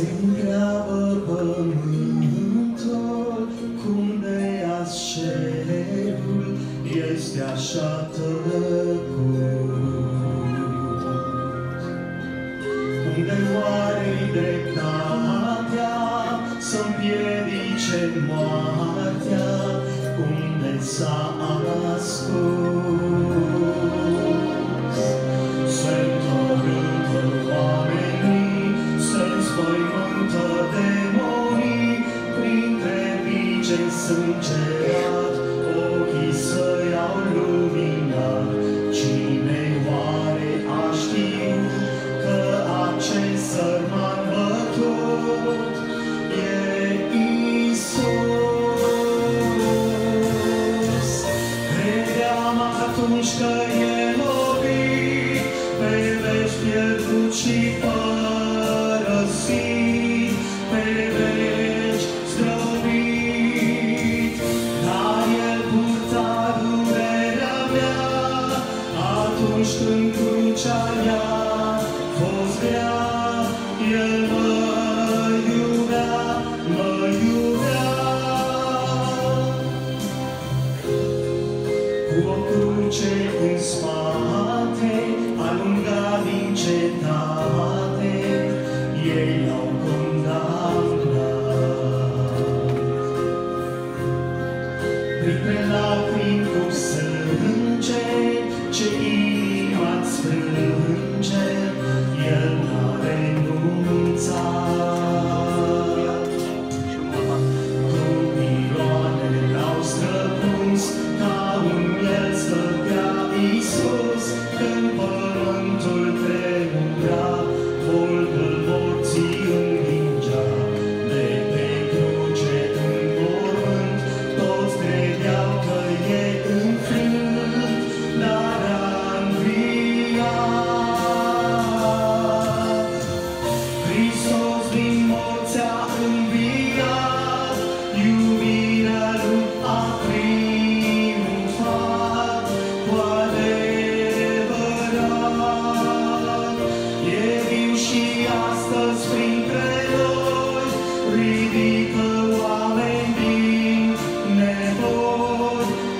se întreabă pământul cum de cerul este așa tăcut. Unde oare-i dreptatea să-mi piedice moartea? Jesus, Santíssima. ești în crucea mea, fost vrea, El mă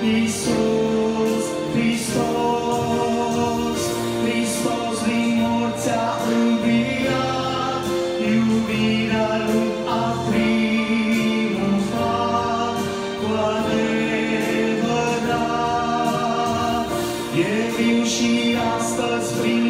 Iisus Hristos, Hristos din morți a înviat, iubirea Lui a triumfat cu adevărat. E viu și astăzi prin